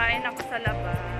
Kain ako sa labas.